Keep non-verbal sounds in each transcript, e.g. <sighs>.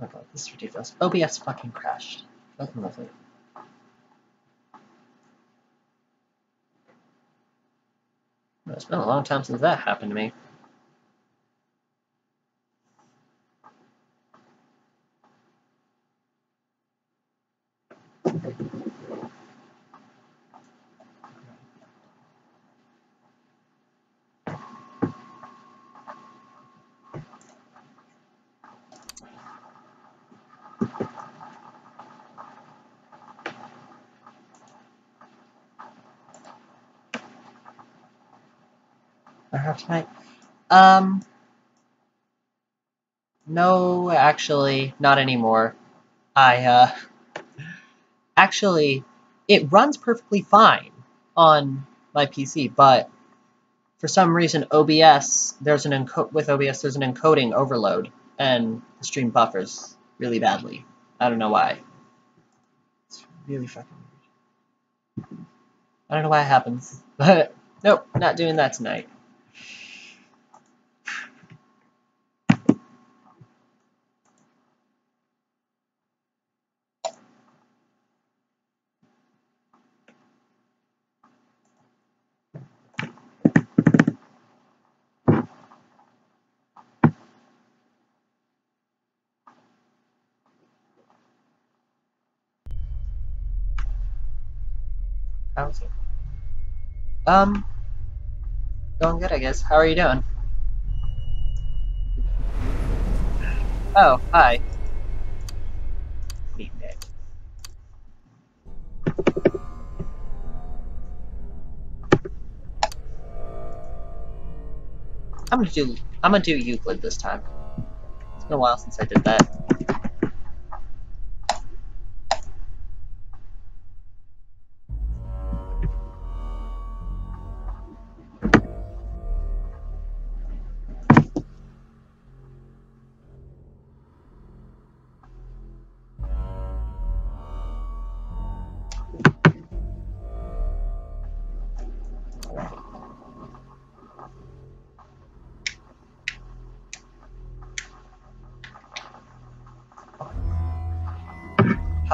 Oh my god, this is ridiculous. OBS fucking crashed. Fucking lovely. It's been a long time since that happened to me. Tonight. Um, no, actually, not anymore. I, uh, actually, it runs perfectly fine on my PC, but for some reason, OBS, there's an with OBS, there's an encoding overload, and the stream buffers really badly. I don't know why. It's really fucking weird. I don't know why it happens, <laughs> but nope, not doing that tonight. How's it? Um, going good, I guess. How are you doing? Oh, hi. Meet Nick. I'm gonna do. I'm gonna do Euclid this time. It's been a while since I did that.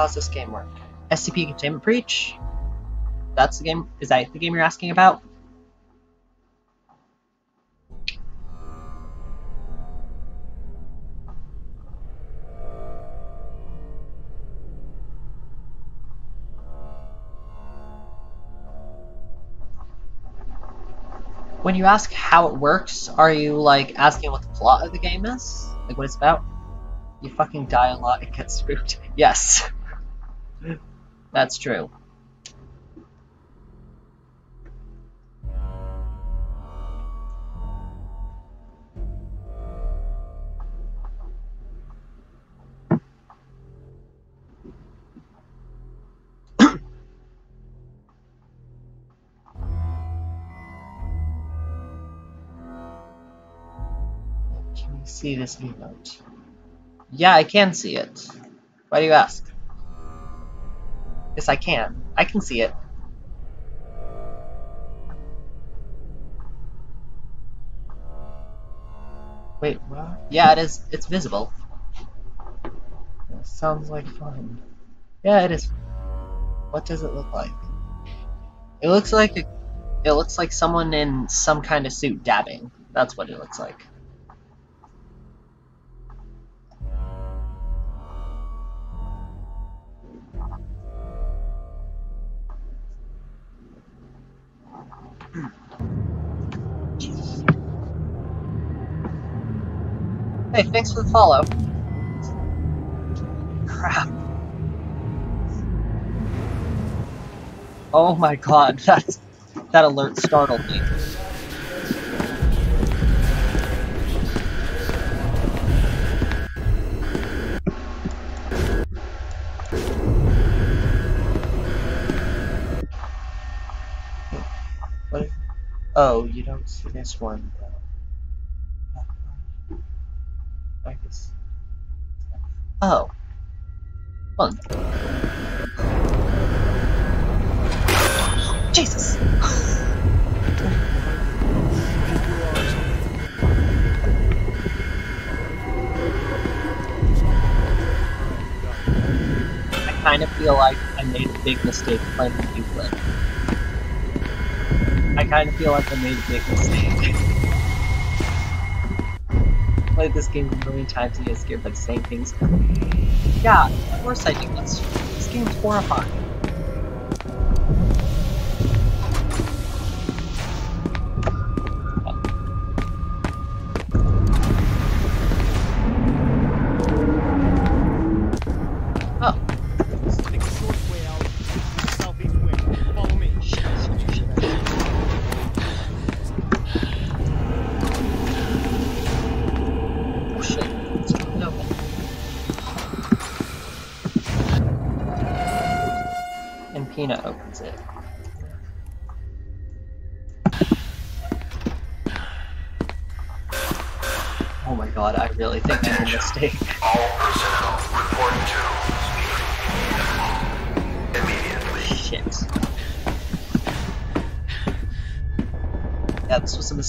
How's this game work? SCP Containment Breach? That's the game. Is that the game you're asking about? When you ask how it works, are you like asking what the plot of the game is? Like what it's about? You fucking die a lot and get spooked. <laughs> Yes. That's true. <coughs> See this emote? Yeah, I can see it. Why do you ask? Yes, I can. I can see it. Wait, what? Yeah, it is. It's visible. Sounds like fun. Yeah, it is. What does it look like? It looks like a, it looks like someone in some kind of suit dabbing. That's what it looks like. Hey, thanks for the follow. Crap. Oh my god, <laughs> that's, that alert startled me. Oh, you don't see this one. I guess. Oh. Fun. Jesus! I kind of feel like I made a big mistake playing the Euclid. I kind of feel like I made a big mistake. <laughs> Played this game a million times and get scared by the same things. Yeah, of course I do. This game's horrifying.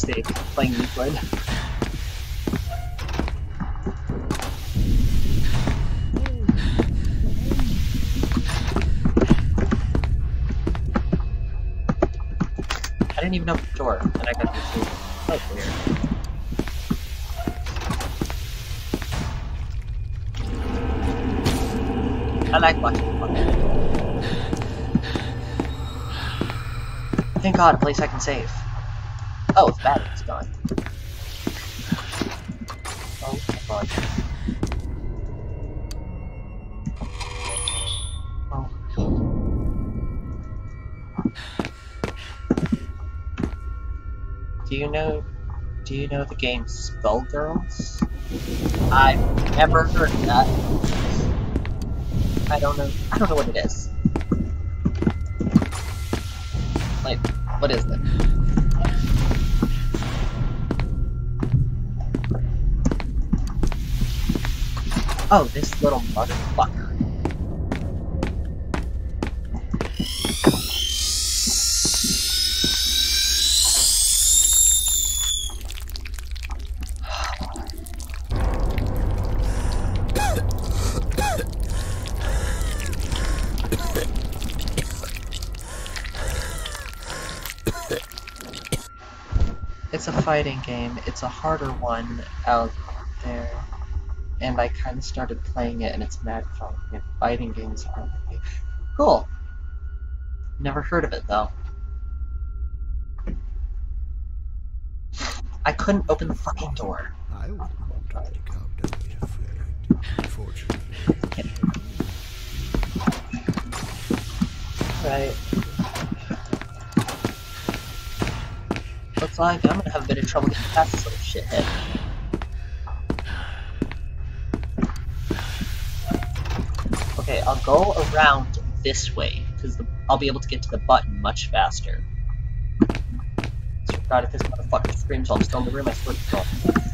Mistake, playing Euclid. I didn't even open the door, and I got this. Oh, weird. I like watching. Thank God, a place I can save. It's bad, gone. Oh my god. Oh. Do you know do you know the game Skullgirls? I've never heard of that. I don't know I don't know what it is. Oh, this little motherfucker. It's a fighting game. It's a harder one out. And I kind of started playing it and it's mad fun. Yeah, fighting games are cool. Never heard of it though. I couldn't open the fucking door. I wouldn't want to wake up, don't be afraid. Unfortunately. Right. Looks like I'm gonna have a bit of trouble getting past this little shithead. Go around this way, because I'll be able to get to the button much faster. God, if this motherfucker screams while I'm still in the room, I swear to God.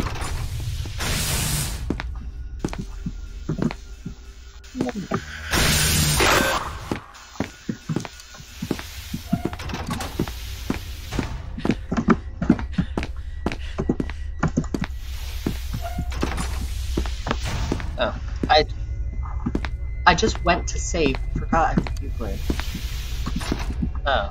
Just went to save. Forgot I was Euclid. Oh,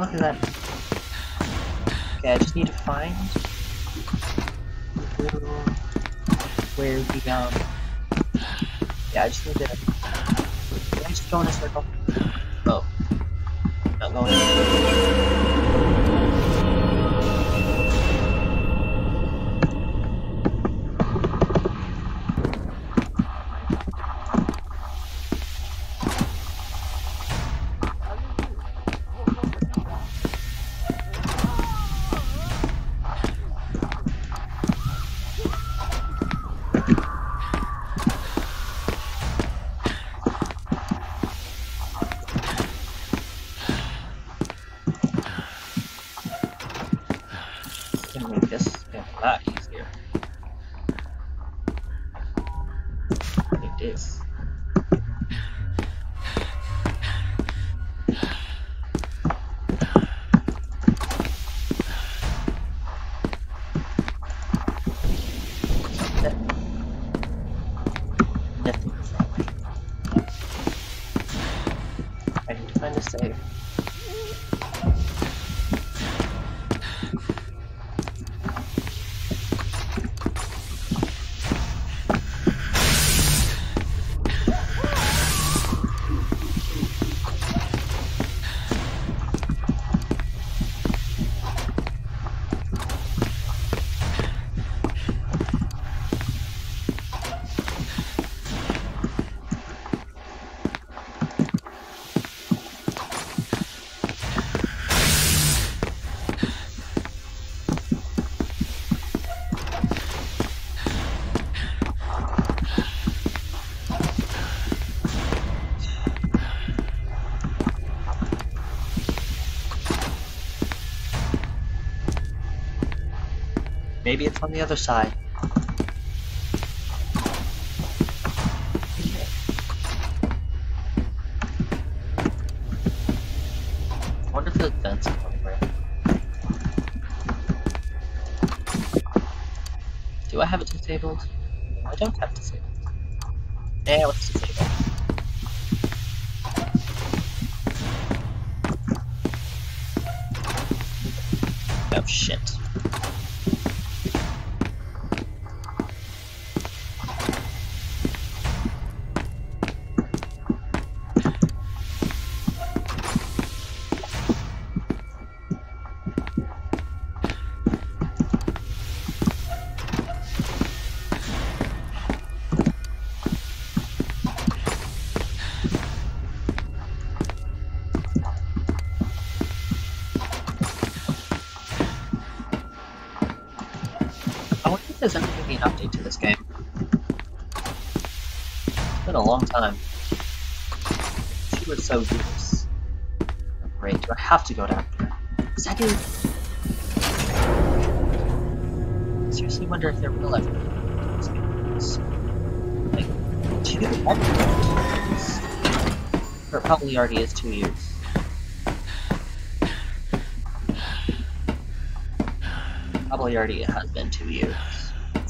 What is that? Okay, I just need to find where the um yeah, I just need to. Can I just go in a circle? Oh. Not going on the other side. I wonder if. Do I have it disabled? I don't have it disabled. Yeah, let's disable. Oh shit. This game. It's been a long time. She was so years. Great, do I have to go down here? Second. Seriously wonder if there will ever. Like, two years? Or probably already is two years. Probably already has been two years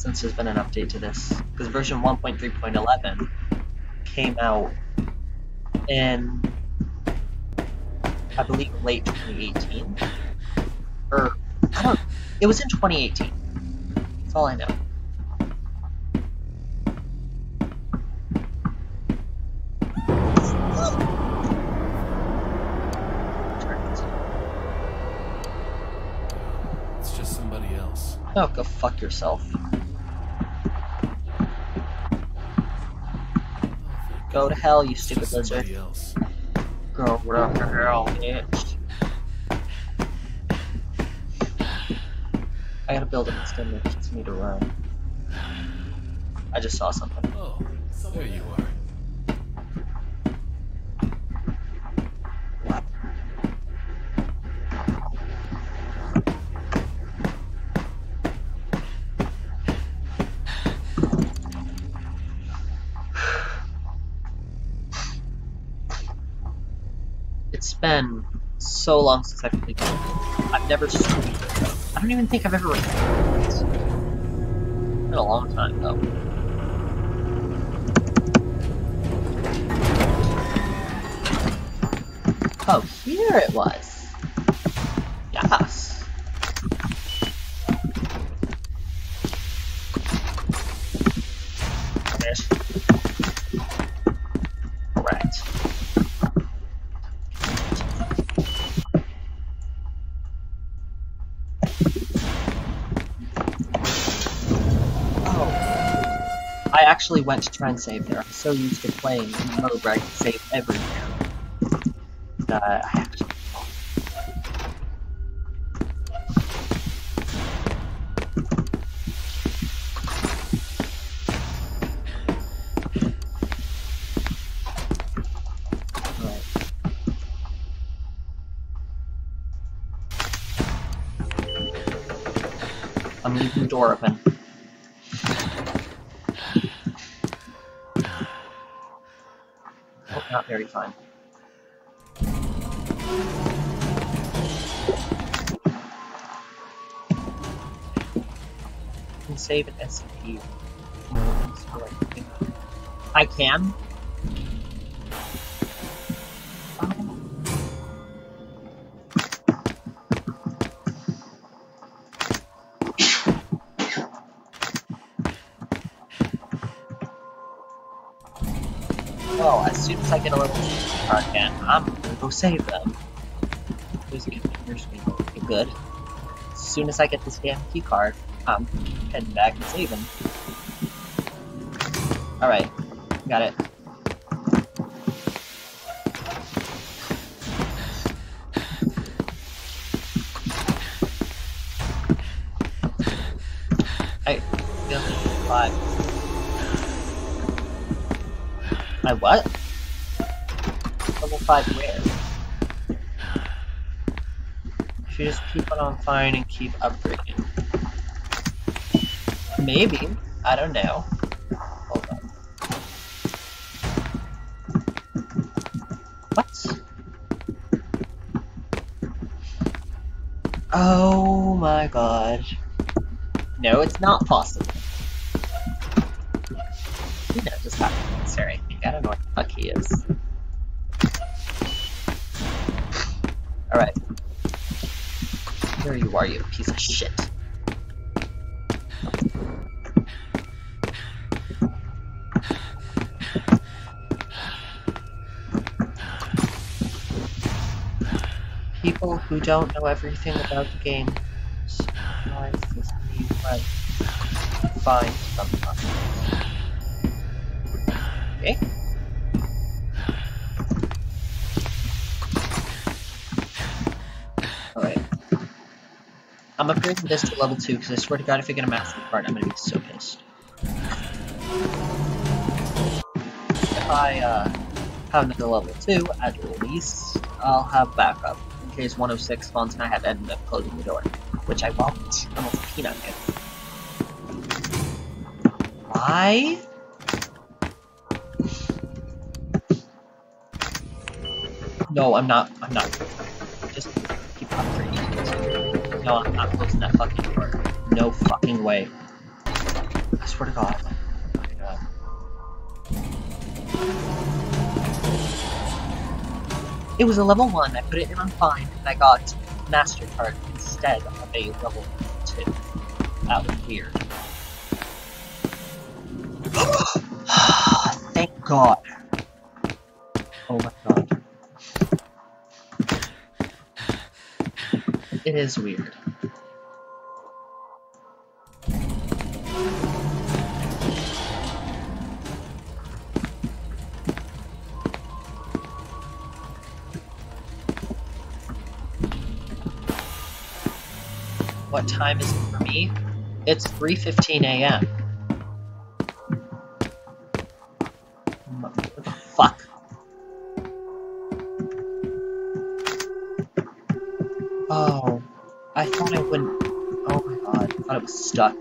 since there's been an update to this. Because version 1.3.11 came out in, I believe, late 2018. Or, I don't, it was in 2018. That's all I know. It's just somebody else. Oh, go fuck yourself. Go to hell, you stupid just lizard. somebody else. Go to hell, bitch. I gotta build a stem that gets me to run. I just saw something. Oh, there you are. So long since I've played this. I've never streamed. I don't even think I've ever recorded it. It's been a long time though. Oh, here it was. Yes. Actually went to try and save there. I'm so used to playing in mode where I can save everywhere. That I uh, fun. You can save an SCP. I can. Get a little card again, I'm gonna go save them. There's a computer's okay, good. As soon as I get this damn key card, I'm heading back and saving. Alright, got it. I feel five. My what? 5 where? Should just keep on firing and keep upgrading. Maybe. I don't know. Hold on. What? Oh my god. No, it's not possible. You know, just not necessary. I don't know what the fuck he is. Alright. There you are, you piece of shit. People who don't know everything about the game. Is this? Fine, sometimes. Okay. I'm upgrading this to level 2 because I swear to god if I get a master card, I'm gonna be so pissed. If I uh, have another level 2, at least I'll have backup in case 106 spawns and I have to end up closing the door. Which I won't, unless a peanut gets. Why? No, I'm not. I'm not. No, I'm not closing that fucking door. No fucking way. I swear to God. It was a level 1, I put it in on fine, and I got Master Card instead of a level 2. That was weird. <sighs> Thank God. Oh my God. It is weird. What time is it for me? It's 3.15 a.m. Fuck? Oh, I thought I wouldn't. Oh my god, I thought it was stuck.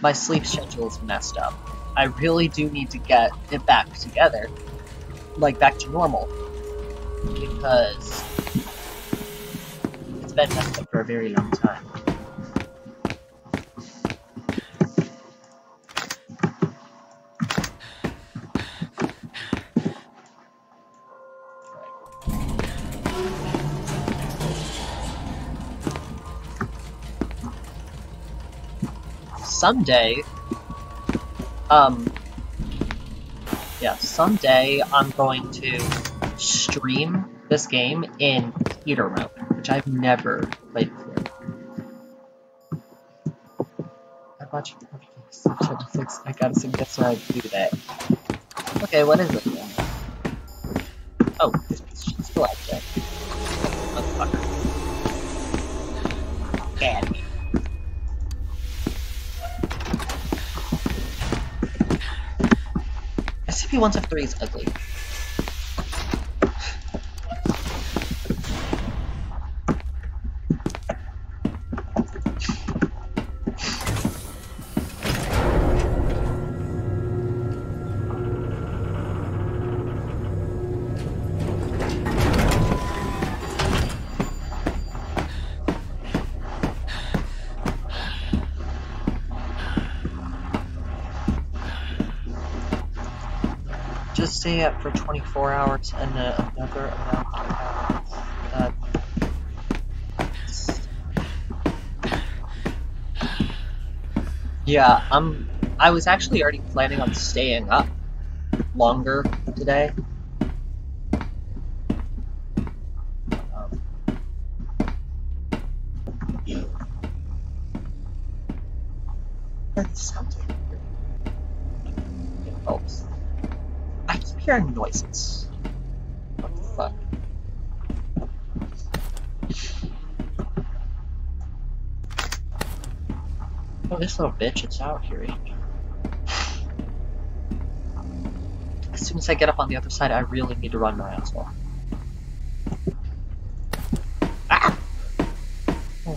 My sleep schedule is messed up. I really do need to get it back together. Like, back to normal. Because for a very long time. someday, um, yeah, someday I'm going to stream this game in Keter mode, which I've never played before. I watch Netflix. I gotta suggest how I do that. Okay, what is it then? Oh, it's still out there. Motherfucker. Me. SCP-173 is ugly. Stay up for 24 hours and uh, another amount of hours. That yeah, I'm. I was actually already planning on staying up longer today. Um, that sounds weird. It helps. I keep hearing noises. What the fuck? Oh, this little bitch, it's out here. As soon as I get up on the other side, I really need to run my asshole. Ah! Oh.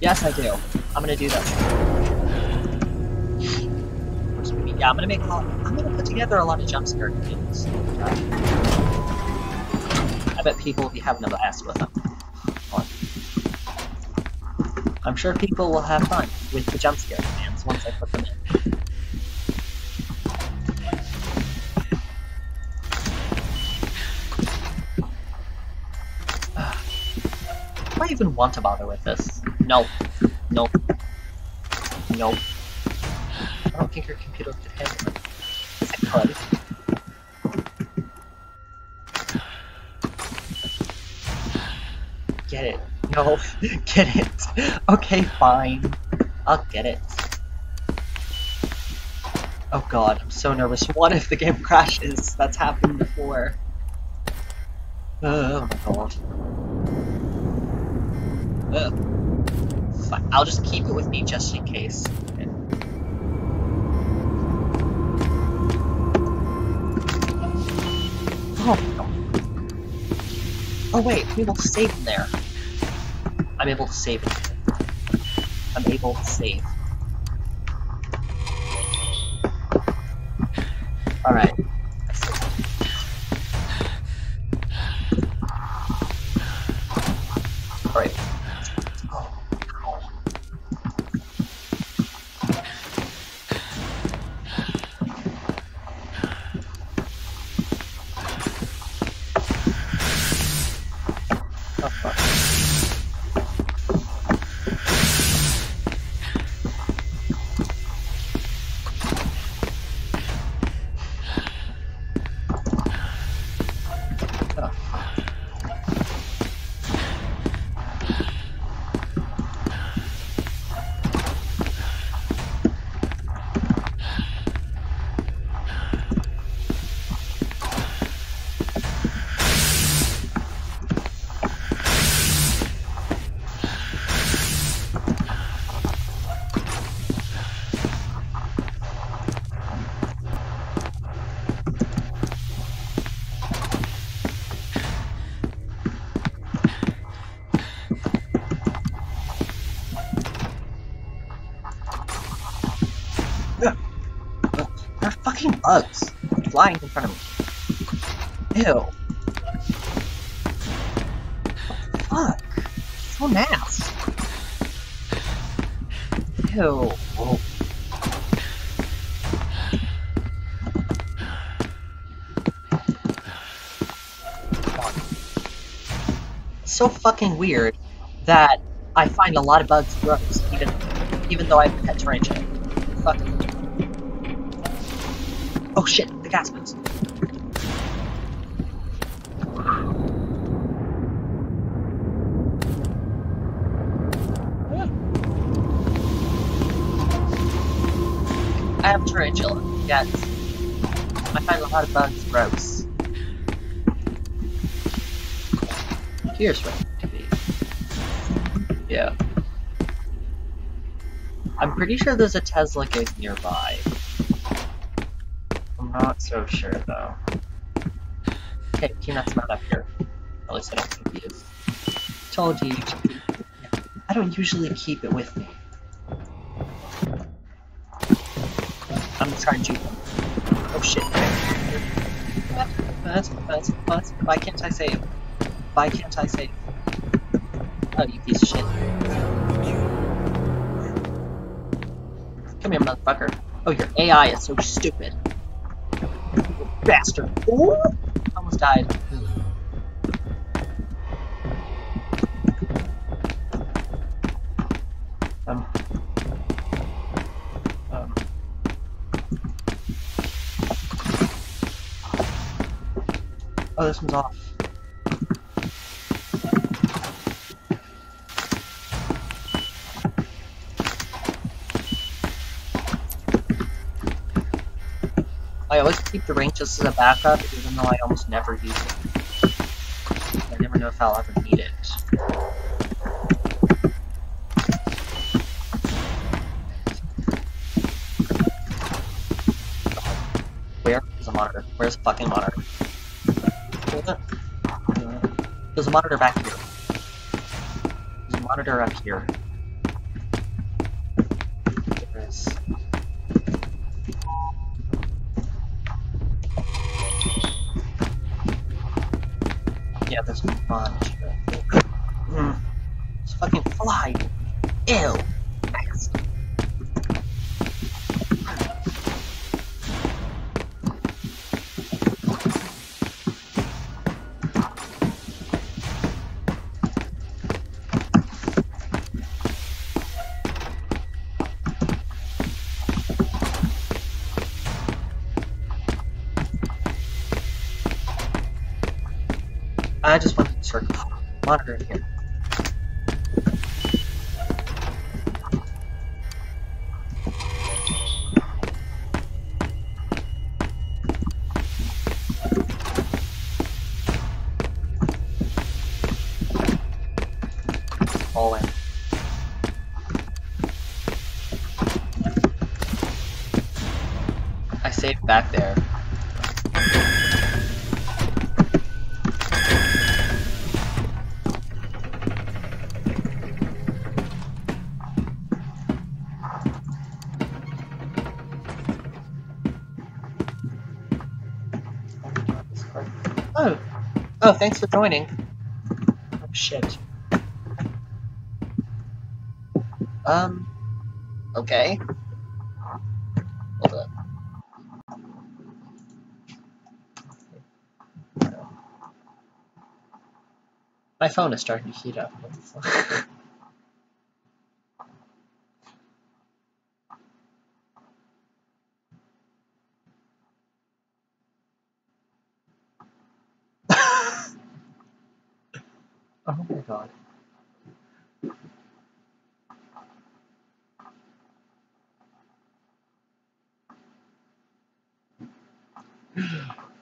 Yes, I do. I'm gonna do that. Yeah, I'm gonna make a lot. I'm gonna put together a lot of jump scare games. I bet people will be having a blast with them. I'm sure people will have fun with the jump scare commands once I put them in. Do I even want to bother with this? No. Nope. Nope. I don't think your computer. Get it. No. <laughs> Get it. Okay, fine. I'll get it. Oh god, I'm so nervous. What if the game crashes? That's happened before. Oh my god. Ugh. I'll just keep it with me just in case. Oh wait, I'm able to save in there. I'm able to save it. I'm able to save. Alright. Bugs flying in front of me. Ew. Fuck? So nasty. Ew. Oh. So fucking weird that I find a lot of bugs gross, even even though I have a pet tarantula. Fucking Oh shit, the gas mask. I have tarantula, yes. I find a lot of bugs gross. Here's to be. Yeah. I'm pretty sure there's a Tesla gate nearby. So sure though. Okay, Peanut's not up here. At least I don't think he is. Told you. I don't usually keep it with me. I'm gonna try and juke him. Oh shit. What? What? What? What? Why can't I save? Why can't I save? Oh, you piece of shit. Come here, motherfucker. Oh, your AI is so stupid. Bastard. Ooh! Almost died. Um. Um. Oh, this one's off. I always keep the ring just as a backup, even though I almost never use it. I never know if I'll ever need it. Where is a monitor? Where's a fucking monitor? There's a monitor back here. There's a monitor up here. A bunch. Mm. Fucking fly. Ew. All in. I saved back there. Oh, thanks for joining. Oh, shit. Um. Okay. Hold up. My phone is starting to heat up. oh my god.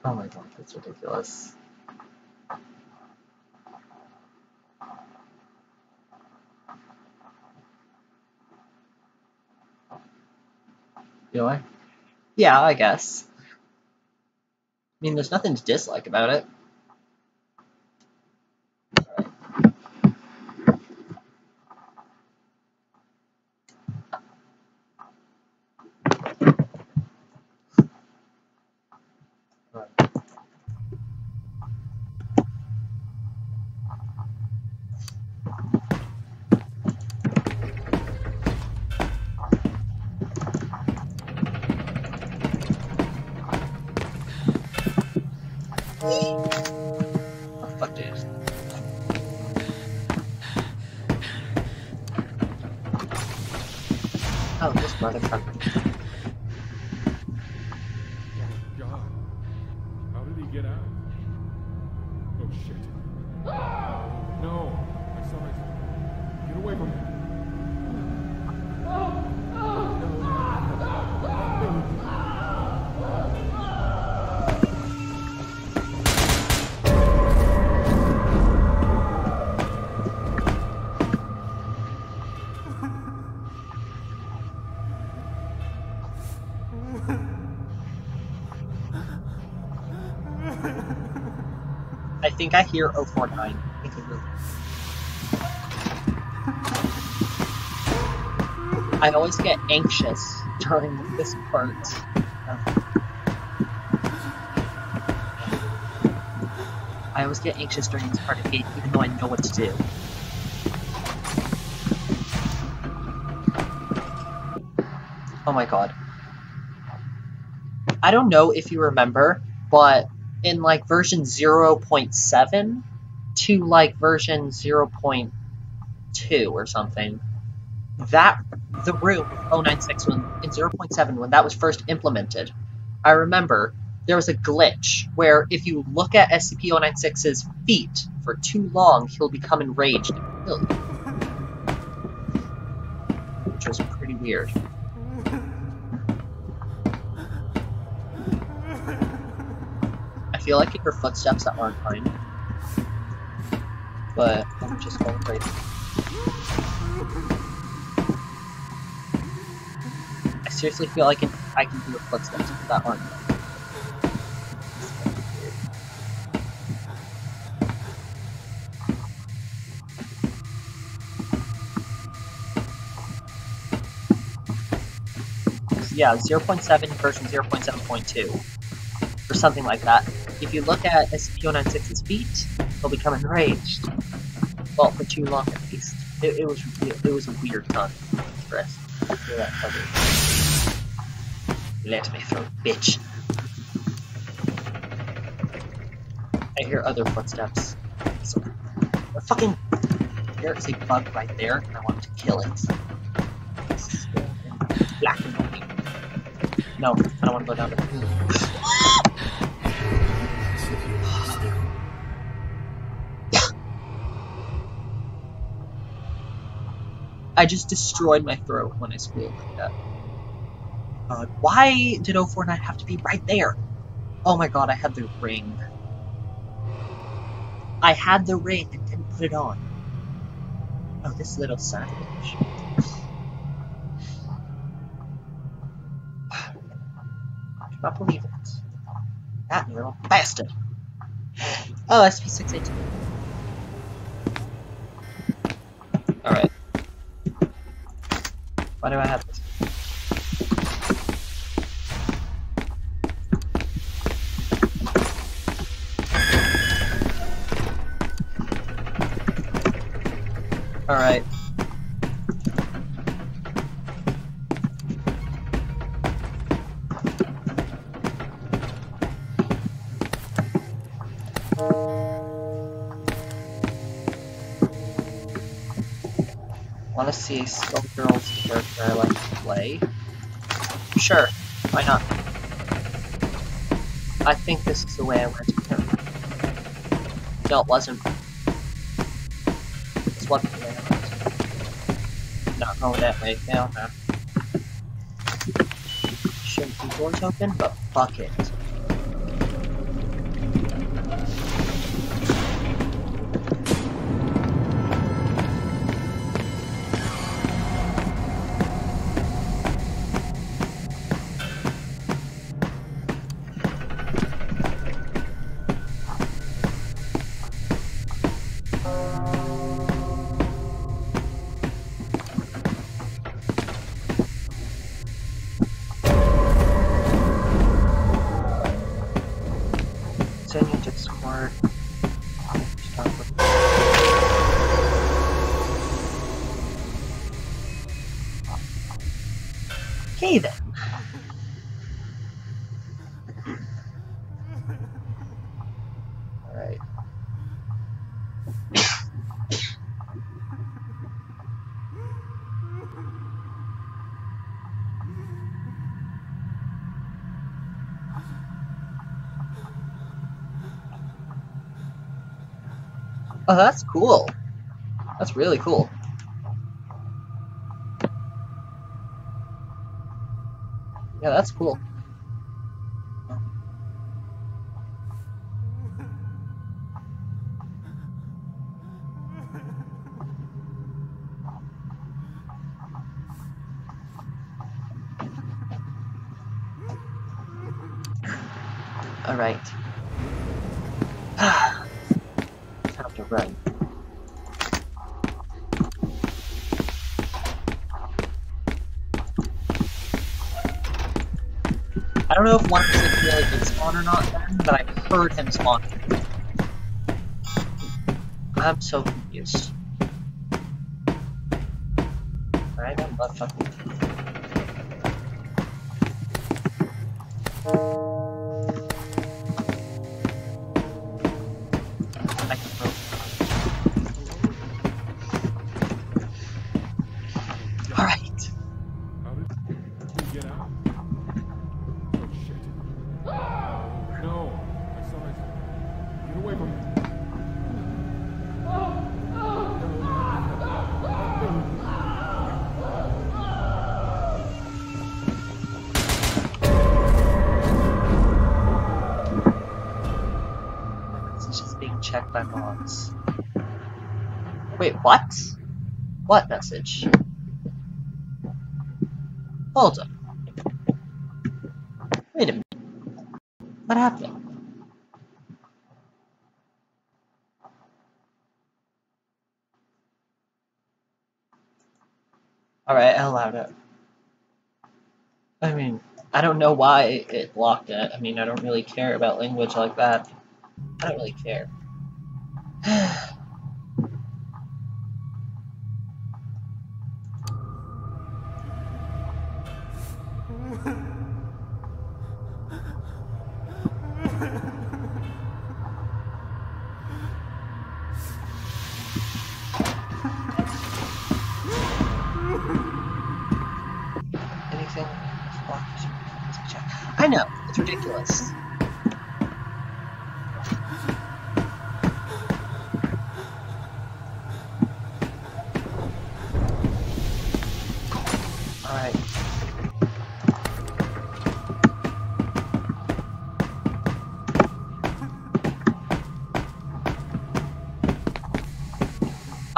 Oh my god, that's ridiculous. Do I? Yeah, I guess. I mean, there's nothing to dislike about it. Think I hear 049. I. I always get anxious during this part. I always get anxious during this part of the game, even though I know what to do. Oh my god. I don't know if you remember, but in like version 0.7 to like version 0.2 or something, that the room 096 when in 0.7 when that was first implemented, I remember there was a glitch where if you look at SCP-096's feet for too long, he'll become enraged and kill you. Which was pretty weird. Feel like I hear footsteps that aren't mine. But I'm just going crazy. I seriously feel like I can hear footsteps that aren't mine. yeah, 0.7 version 0.7.2, or something like that. If you look at SCP-096's feet, he'll become enraged. Well, for too long at least. It, it was it was a weird time for us. Let me through, bitch. I hear other footsteps. So, a fucking there is a bug right there, and I want to kill it. Black and white. No, I don't want to go down there. I just destroyed my throat when I squealed like that. Uh, why did 049 have to be right there? Oh my god, I had the ring. I had the ring and didn't put it on. Oh, this little savage. I do not believe it. That little bastard. Oh, SP682. Alright. Why do I have this? Alright. Want to see a Skullgirl's character I like to play? Sure, why not? I think this is the way I went. No, it wasn't. It's what the way I went. Not going that way now, huh? Shouldn't be doors open, but fuck it. Oh, that's cool. That's really cool. Yeah, that's cool. Him spawn. I'm so Wait, what? What message? Hold up. Wait a minute. What happened? Alright, I allowed it. I mean, I don't know why it blocked it. I mean, I don't really care about language like that. I don't really care. <sighs> <sighs>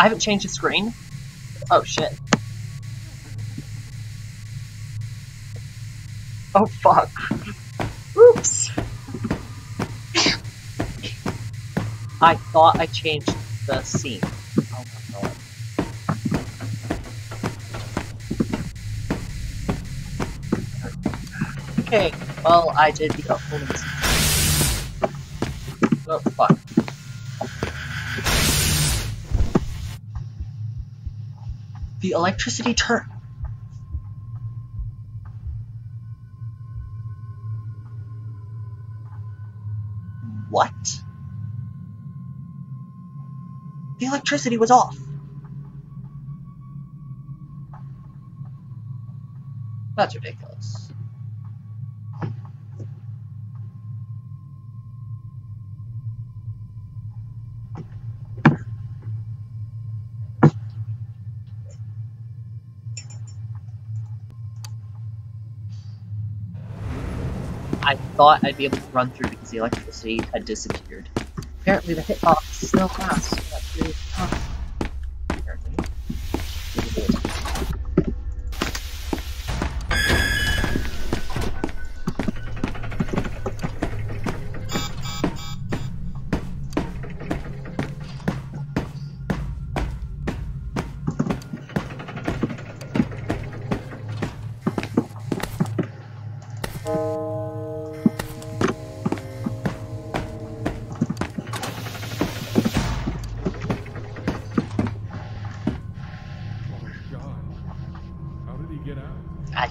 haven't changed the screen. Oh shit. Oh fuck. Oops. I thought I changed the scene. Oh. Okay, well, I did the opponent's. The electricity turn. What? The electricity was off. That's ridiculous. I thought I'd be able to run through because the electricity had disappeared. Apparently the hitbox is still lasts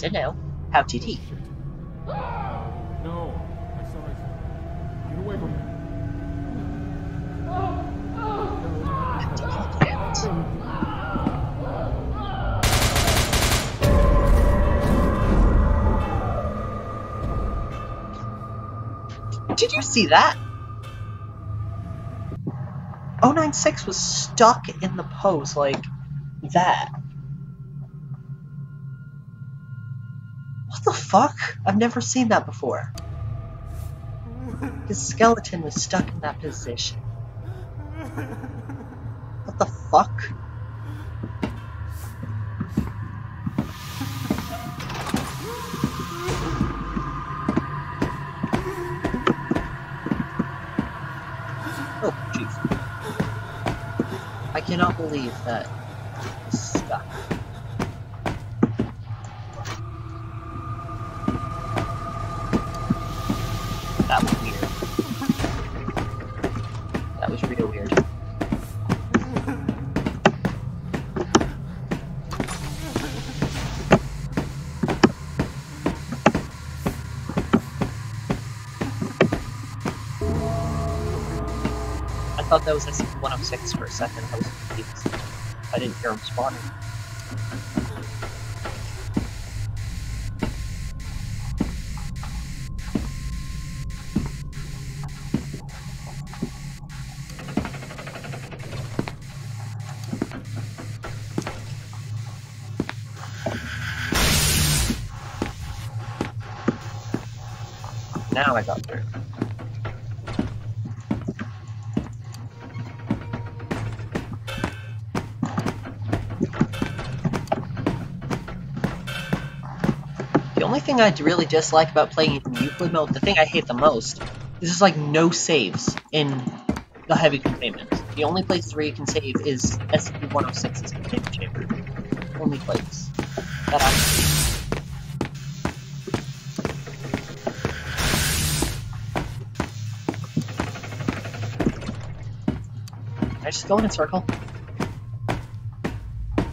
I know. How did he? No. I saw Get away from me. Did you see that? 096 was stuck in the pose like that. I've never seen that before. His skeleton was stuck in that position. What the fuck? Oh, jeez. I cannot believe that that was SCP-106 for a second. I was confused. I didn't hear him spawning. Now I got through. Thing I really dislike about playing in Euclid mode, the thing I hate the most, is there's like no saves in the heavy containment. The only place where you can save is SCP-106's containment chamber. Only place. That I Can I just go in a circle?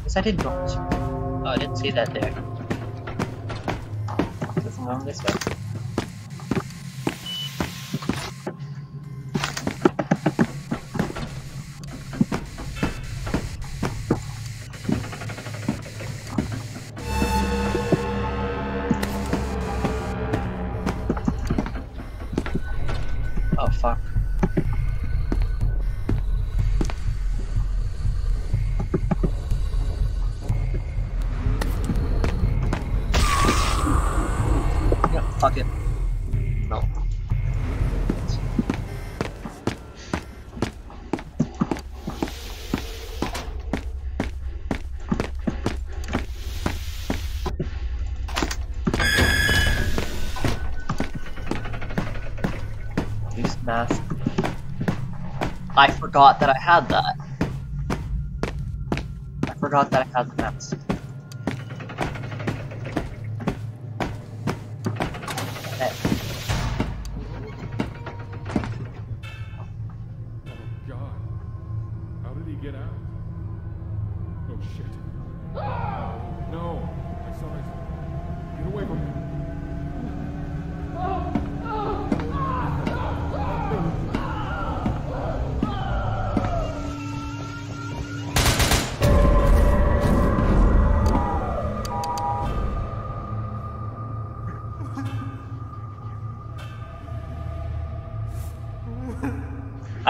Yes, I did go in a circle. Oh, I didn't see that there. I'm this way. Forgot that I had that. I forgot that I had the mask. Oh god. How did he get out? Oh shit. No. I saw it. Get away from him.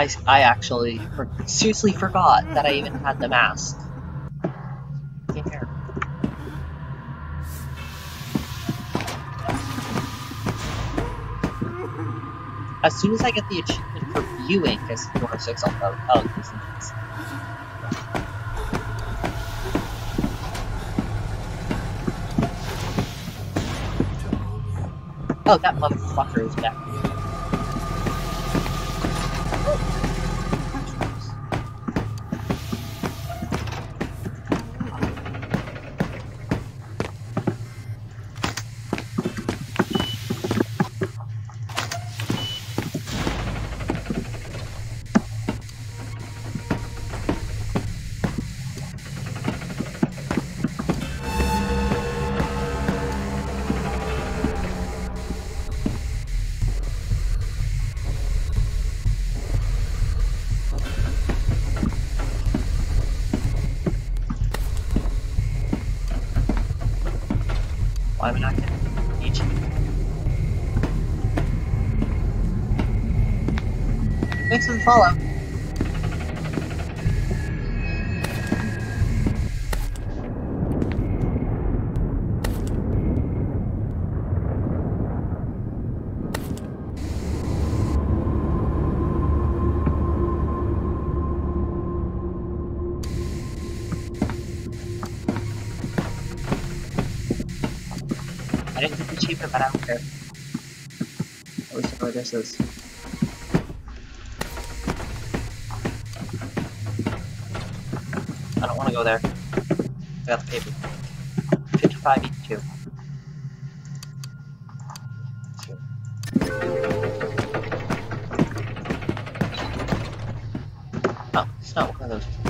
I, I actually for, seriously forgot that I even had the mask. As soon as I get the achievement for viewing SCP-106, I'll go, oh, this is. Oh, that motherfucker is back. Thanks for the follow. I didn't get the achievement, but I go there. I got the paper. 55 each two. Oh, it's not one of those.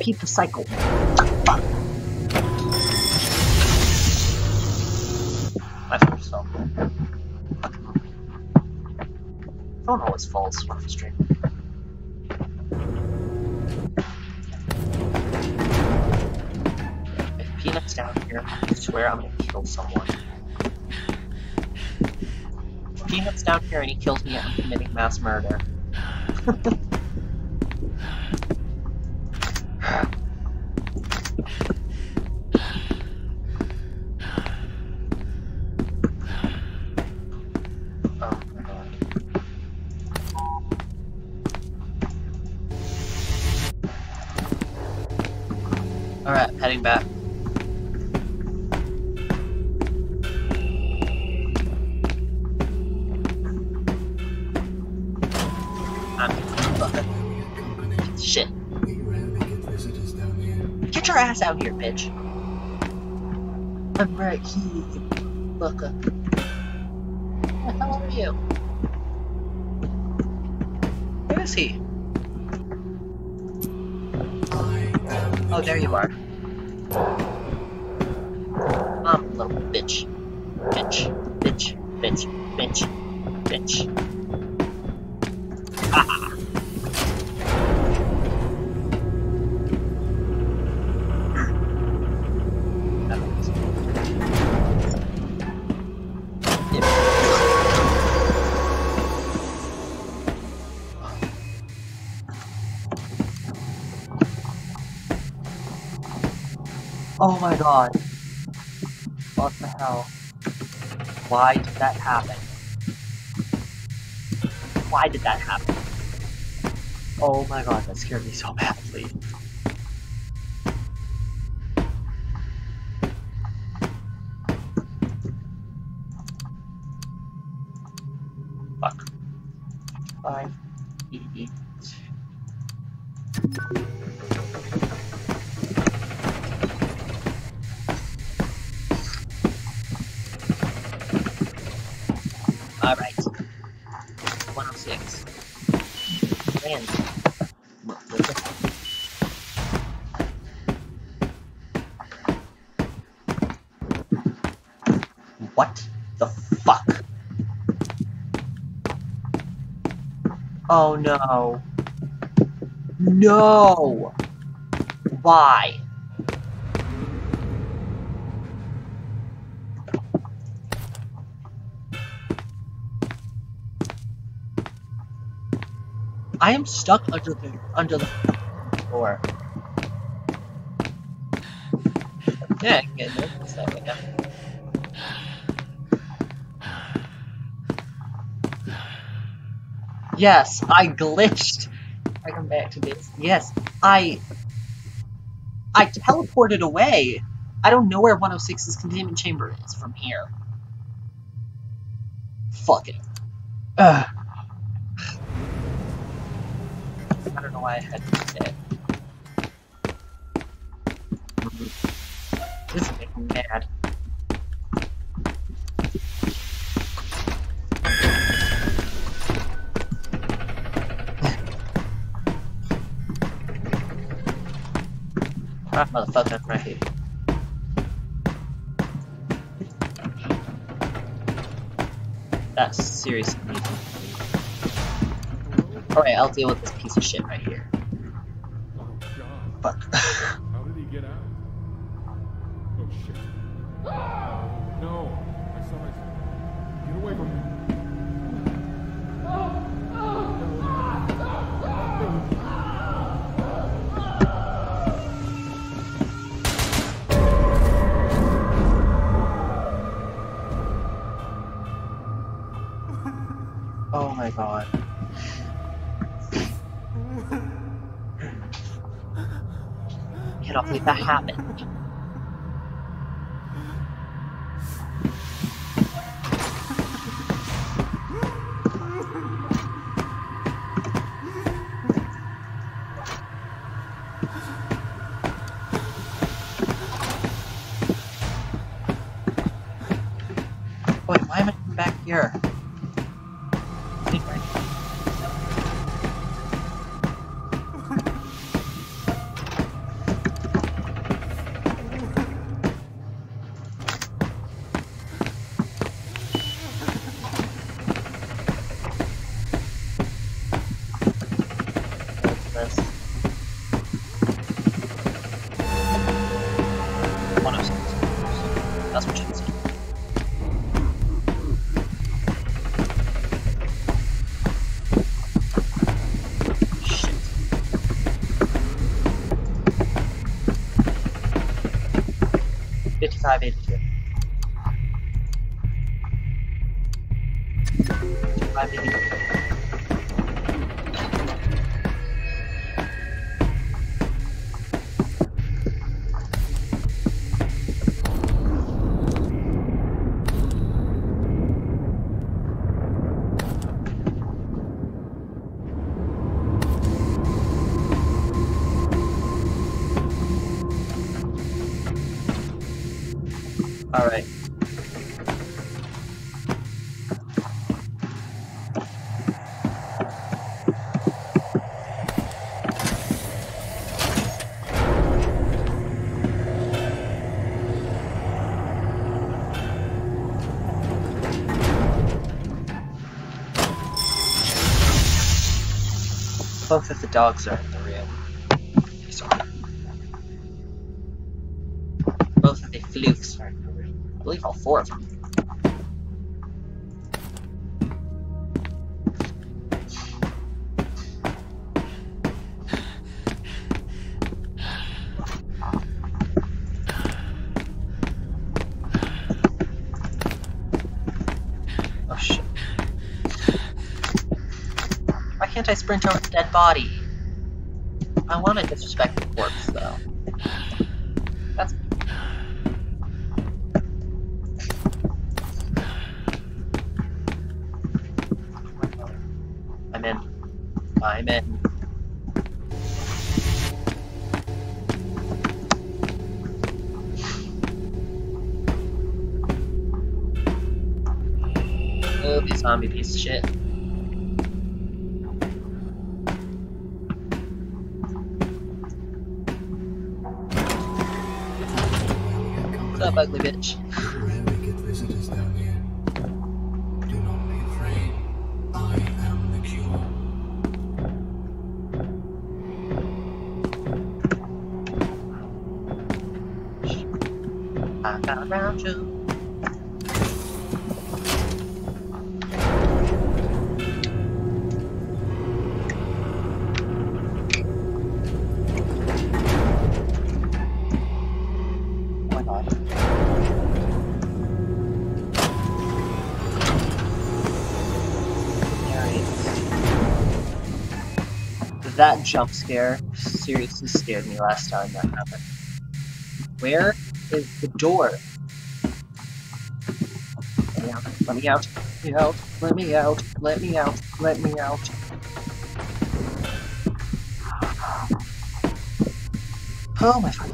Repeat the cycle? Fuck. Cell phone. Always falls when I'm streaming. If Peanut's down here, I swear I'm gonna kill someone. If Peanut's down here and he kills me, I'm committing mass murder. <laughs> ass out here, bitch. Oh my god. What the hell? Why did that happen? Why did that happen? Oh my god, that scared me so badly. Fuck. Five, Oh no. No! Why? I am stuck under the under the floor. Yeah, I can get. Yes, I glitched. I come back to this. Yes, I I teleported away. I don't know where 106's containment chamber is from here. Fuck it. Ugh. I don't know why I had to say it. This is making me mad. Motherfucker, right here. That's seriously. Alright, I'll deal with this piece of shit right here. My god. Cannot believe that happened. Dogs are in the. Sorry. Both of the flukes are in the. I believe all four of them. Oh shit. Why can't I sprint over the dead body? I want to disrespect the corpse though. That's I'm in. I'm in. You zombie piece of shit. Ugly bitch? That jump scare seriously scared me last time that happened. Where is the door? Let me out. Let me out. Let me out. Let me out. Let me out. Oh my fucking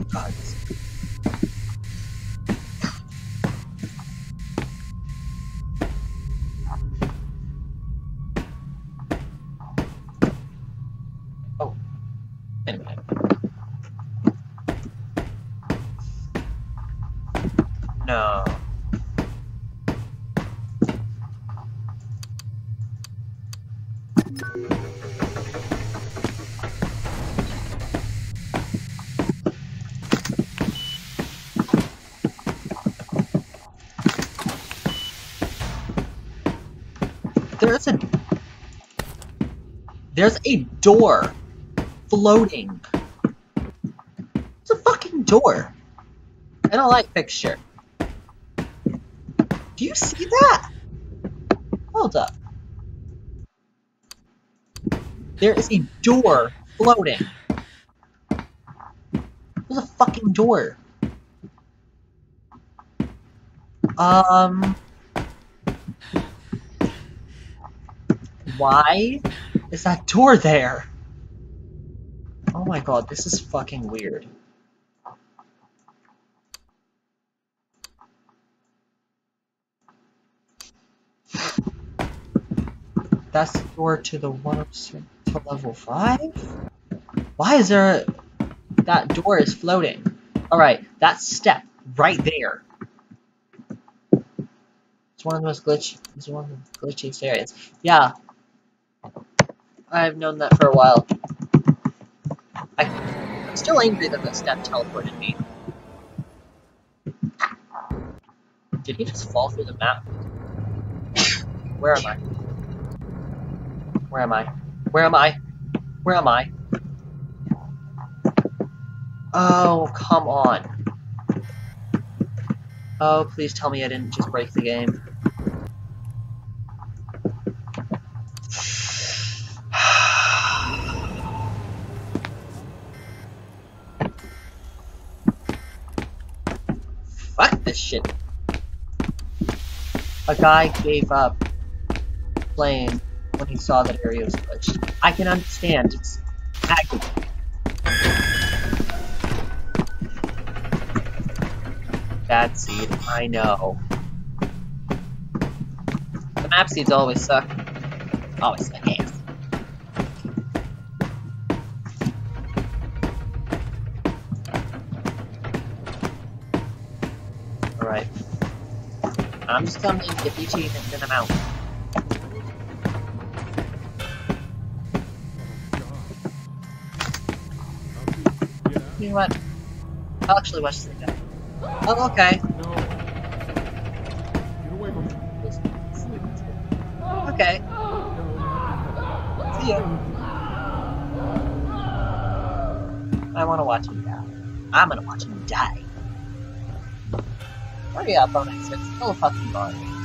There's a door floating. It's a fucking door. And a light fixture. Do you see that? Hold up. There is a door floating. There's a fucking door. Um. Why is that door there? Oh my god, this is fucking weird. That's the door to the one to level five? Why is there a... That door is floating. Alright, that step right there. It's one of the most glitch it's one of the glitchiest areas. Yeah. I've known that for a while. I, I'm still angry that the step teleported me. Did he just fall through the map? Where am I? Where am I? Where am I? Where am I? Oh, come on. Oh, please tell me I didn't just break the game. Fuck this shit. A guy gave up playing when he saw that area was glitched. I can understand, it's aggravating. Bad seed, I know. The map seeds always suck. Always suck I'm just to get the achievement and then I'm out. You what? I'll actually watch the video. Oh, okay. Okay. See ya. I want to watch him die. I'm gonna watch him die. Hurry up, Onyx. It's still fucking Mario.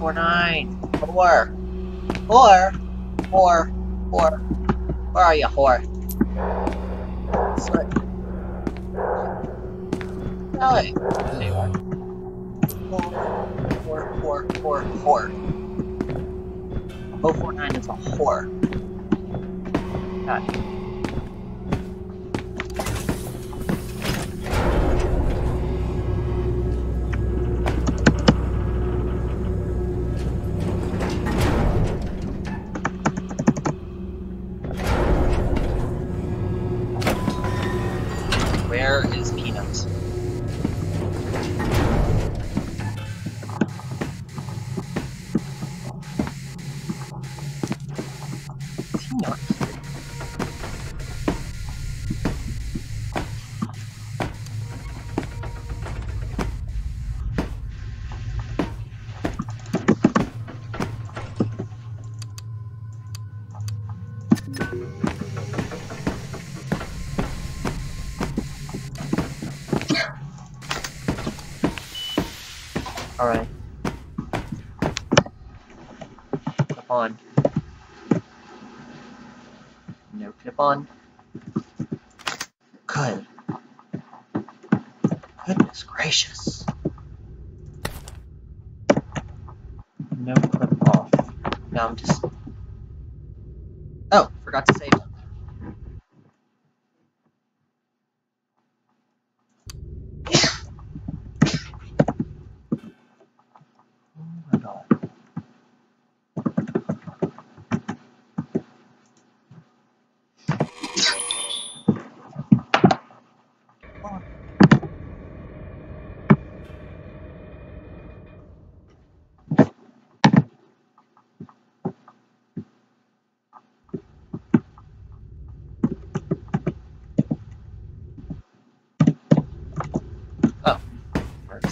On 049. Whore. Whore. Whore. Whore. Where are you, whore? Oh, wait. There you are. Whore, whore, whore, whore, whore. 049 is a whore. God. Where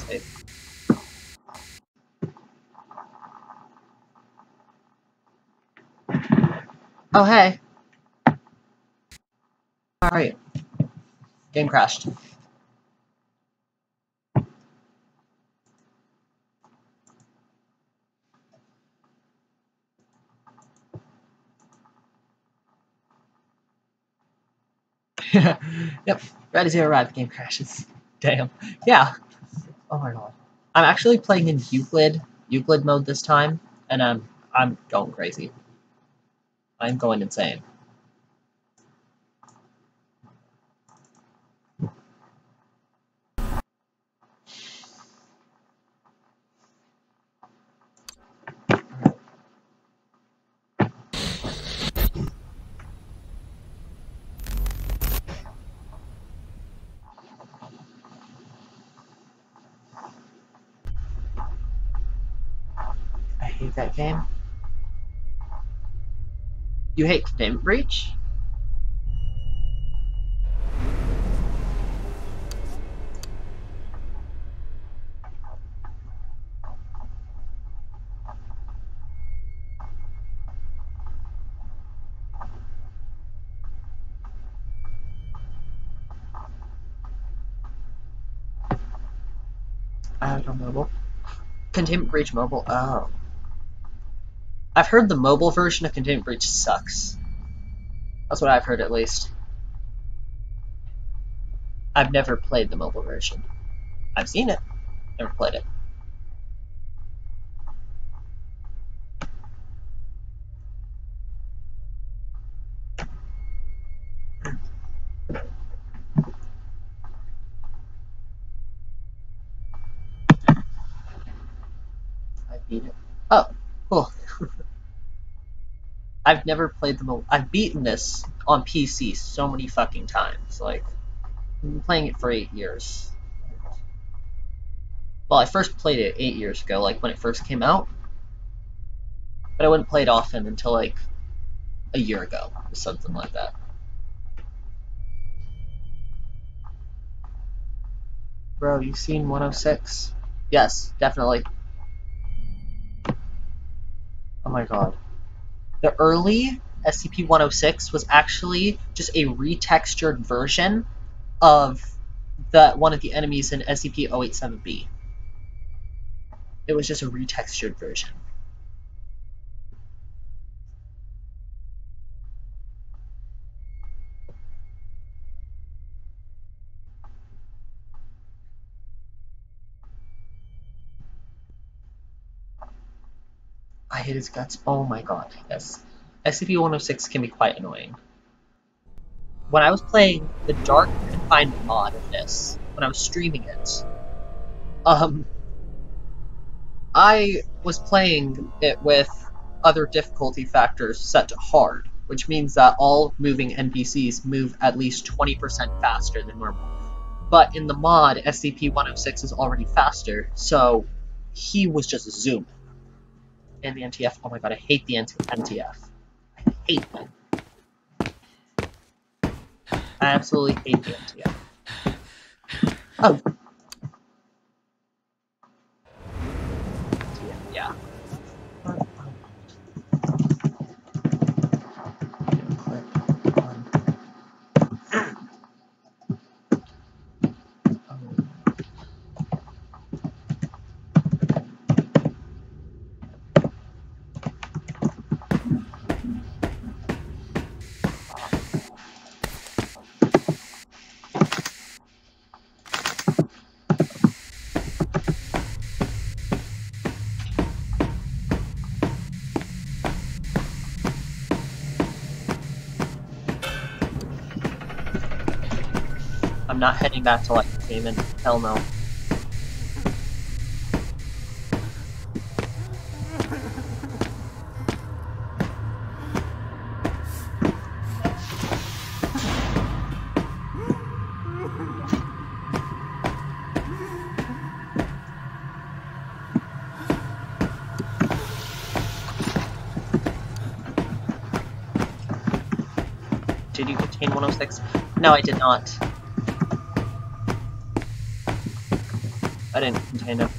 Save. Oh hey. Alright. Game crashed. <laughs> yep. Ready to arrive, the game crashes. Damn. Yeah. Oh my god. I'm actually playing in Euclid, Euclid mode this time, and I'm I'm going crazy. I'm going insane. I hate that game. You hate Containment Breach? I don't know. Containment Breach Mobile? Oh. I've heard the mobile version of Containment Breach sucks. That's what I've heard at least. I've never played the mobile version. I've seen it, never played it. I've never played the mobile. I've beaten this on PC so many fucking times. Like, I've been playing it for eight years. Well, I first played it eight years ago, like when it first came out. But I wouldn't play it often until like a year ago, or something like that. Bro, you seen 106? Yes, definitely. Oh my god. The early SCP-106 was actually just a retextured version of the one of the enemies in SCP-087-B. It was just a retextured version. Hate his guts. Oh my god, yes. SCP-106 can be quite annoying. When I was playing the Dark Confinement mod of this, when I was streaming it, um, I was playing it with other difficulty factors set to hard, which means that all moving NPCs move at least 20% faster than normal. But in the mod, SCP-106 is already faster, so he was just zooming and the NTF. Oh my god, I hate the NTF. I hate them. I absolutely hate the NTF. Oh. Not heading back to like Cayman. Hell no. Did you contain 106? No, I did not. I didn't contain it.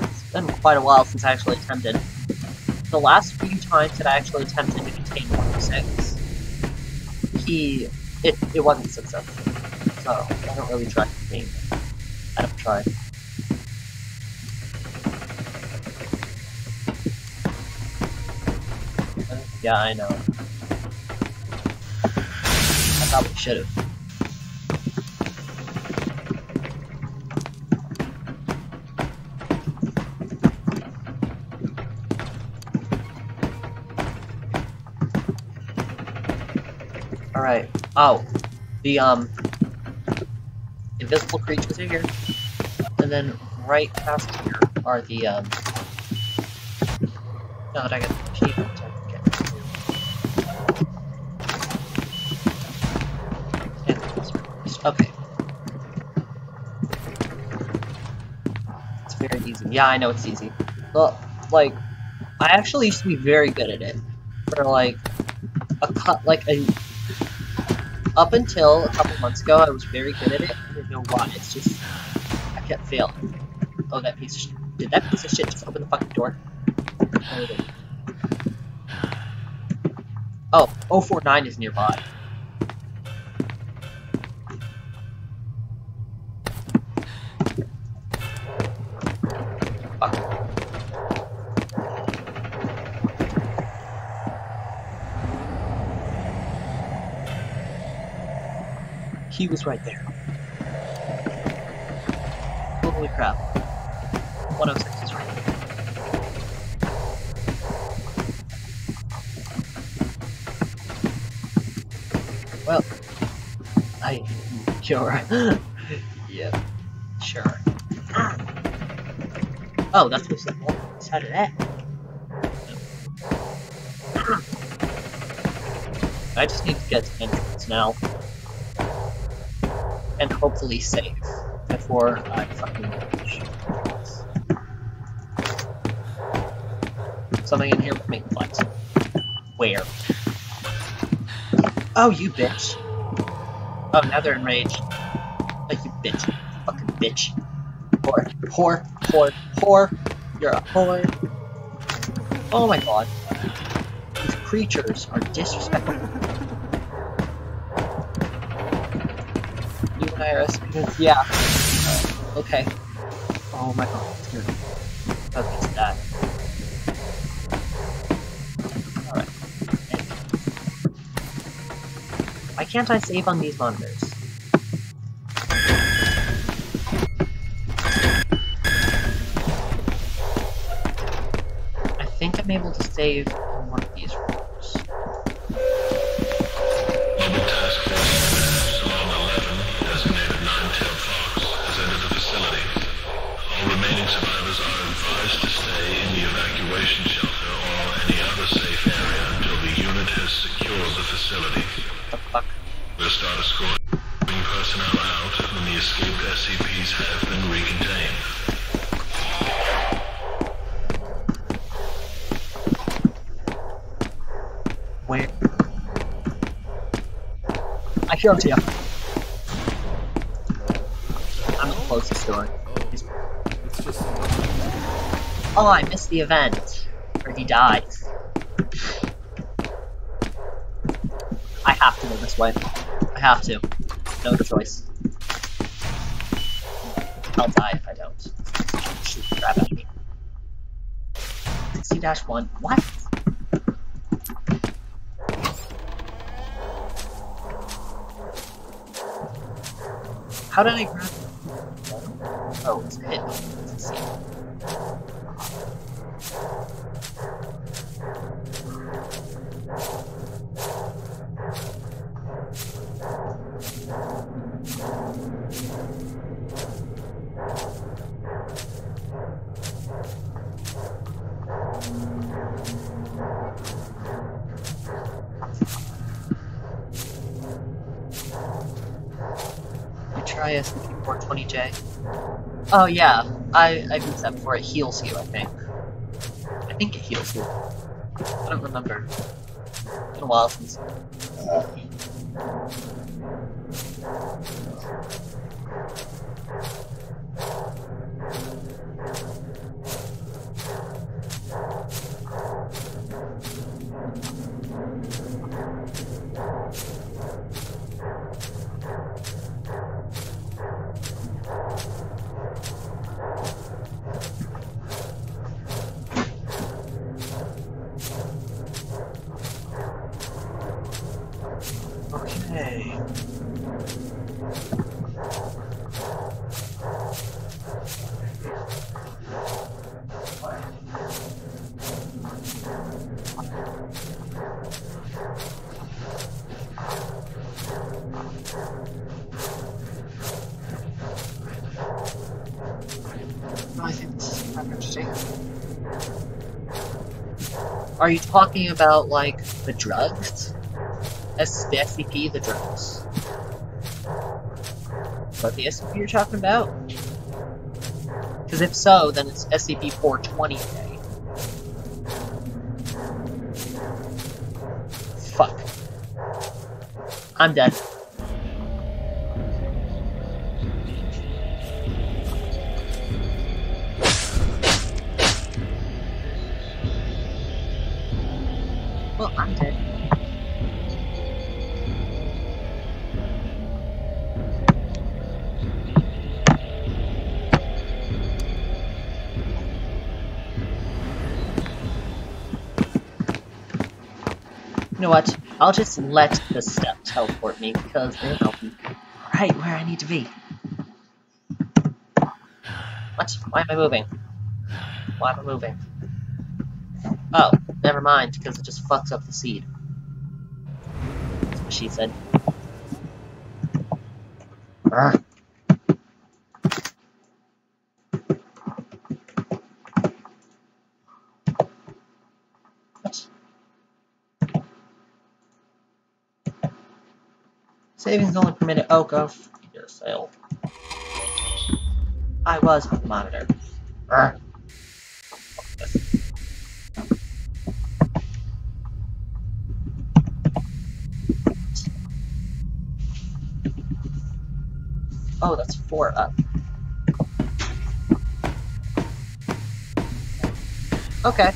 It's been quite a while since I actually attempted. The last few times that I actually attempted to contain 106, he... it, it wasn't successful. So, I don't really try to contain it. I don't try. Yeah, I know. I probably should Oh. The, um... Invisible creatures are here. And then right past here are the, um... Now that I got the achievement, Okay. It's very easy. Yeah, I know it's easy. But, like, I actually used to be very good at it. For, like, a cut, like, a... Up until a couple months ago, I was very good at it. I don't know why. It's just... I kept failing. Oh, that piece of shit. Did that piece of shit just open the fucking door? Oh, 049 is nearby. He was right there. Holy crap. 106 is right. Well, I <laughs> <laughs> sure. yep, <clears throat> sure. Oh, that's what's the side of that. <clears throat> I just need to get to entrance now. And hopefully save before I fucking reach. Something in here with me flex. Where? Oh, you bitch. Oh, now they're enraged. Oh, you bitch. Fucking bitch. Whore. Whore. Whore. Whore. You're a whore. Oh my god. These creatures are disrespectful. You and I are because, yeah. Okay. Oh my god. It's good. Okay, it's that. Alright. Why can't I save on these monitors? I think I'm able to save I hear you. I'm the closest door. He's- oh, oh, I missed the event. Where he dies. I have to go this way. I have to. No other choice. I'll die if I don't. Shoot the crap out of me. 60-1. What? How did I grab it? Oh, it's hit. It's a Try SCP-420J. Oh yeah, I I've used that before. It heals you, I think. I think it heals you. I don't remember. It's been a while since. Okay. Oh, I think this is kind of interesting. Are you talking about, like, the drugs? The SCP, the drugs. What the SCP you're talking about? Because if so, then it's SCP-420-A. Fuck. I'm dead. I'll just let the step teleport me because they'll help me right where I need to be. What? Why am I moving? Why am I moving? Oh, never mind, because it just fucks up the seed. That's what she said. Urgh. Savings only permitted. Go f- yourself. I was on the monitor. Oh, that's four up. Okay.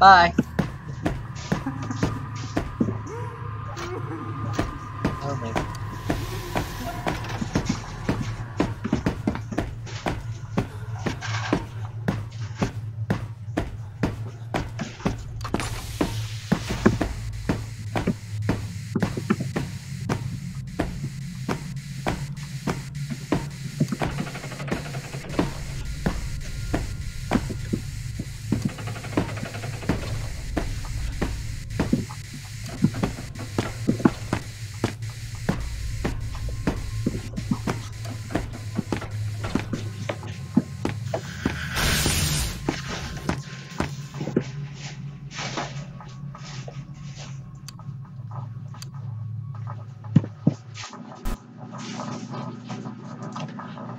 Bye.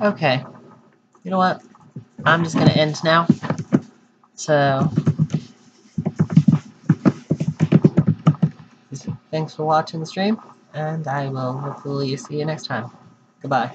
Okay. You know what? I'm just gonna end now. So, thanks for watching the stream, and I will hopefully see you next time. Goodbye.